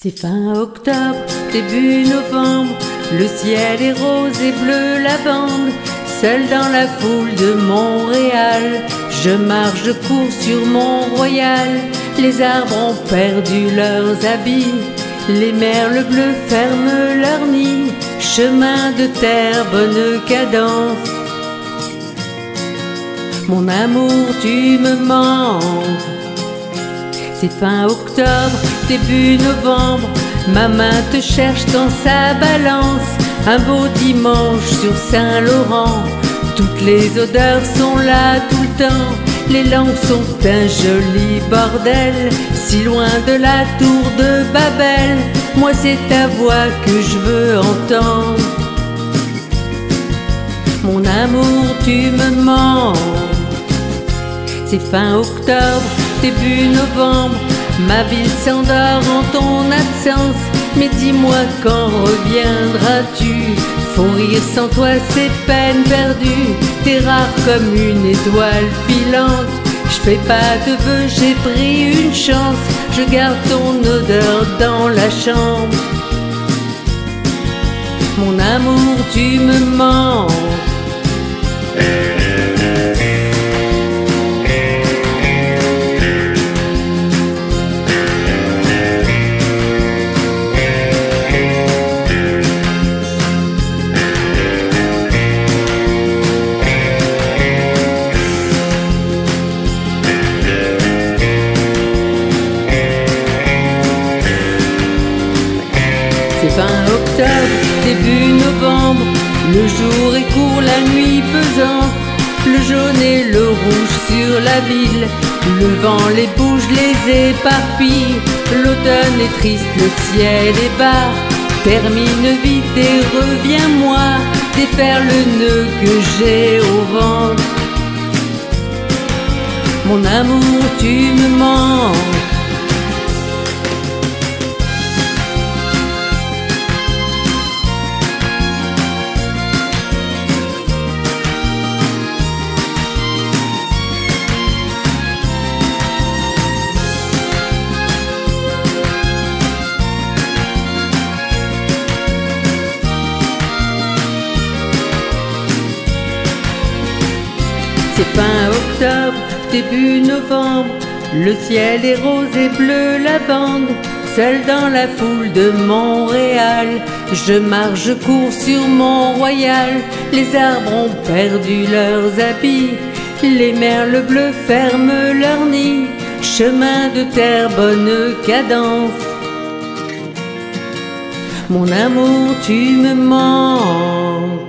C'est fin octobre, début novembre, le ciel est rose et bleu lavande. Seul dans la foule de Montréal, je marche, je cours sur Mont-Royal. Les arbres ont perdu leurs habits, les merles bleus ferment leurs nids. Chemin de terre, bonne cadence. Mon amour, tu me manques. C'est fin octobre, début novembre, ma main te cherche dans sa balance. Un beau dimanche sur Saint-Laurent, toutes les odeurs sont là tout le temps. Les langues sont un joli bordel, si loin de la tour de Babel. Moi c'est ta voix que je veux entendre. Mon amour, tu me mens. C'est fin octobre, début novembre, ma ville s'endort en ton absence. Mais dis-moi quand reviendras-tu? Faut rire sans toi, c'est peine perdue. T'es rare comme une étoile filante. Je fais pas de vœux, j'ai pris une chance. Je garde ton odeur dans la chambre. Mon amour, tu me mens. C'est fin octobre, début novembre, le jour est court, la nuit pesante, le jaune et le rouge sur la ville, le vent les bouge, les éparpille, l'automne est triste, le ciel est bas, termine vite et reviens-moi, défaire le nœud que j'ai au ventre. Mon amour, tu me manques. Fin octobre, début novembre, le ciel est rose et bleu lavande. Seul dans la foule de Montréal, je marche, je cours sur Mont-Royal. Les arbres ont perdu leurs habits, les merles bleus ferment leurs nids. Chemin de terre, bonne cadence. Mon amour, tu me manques.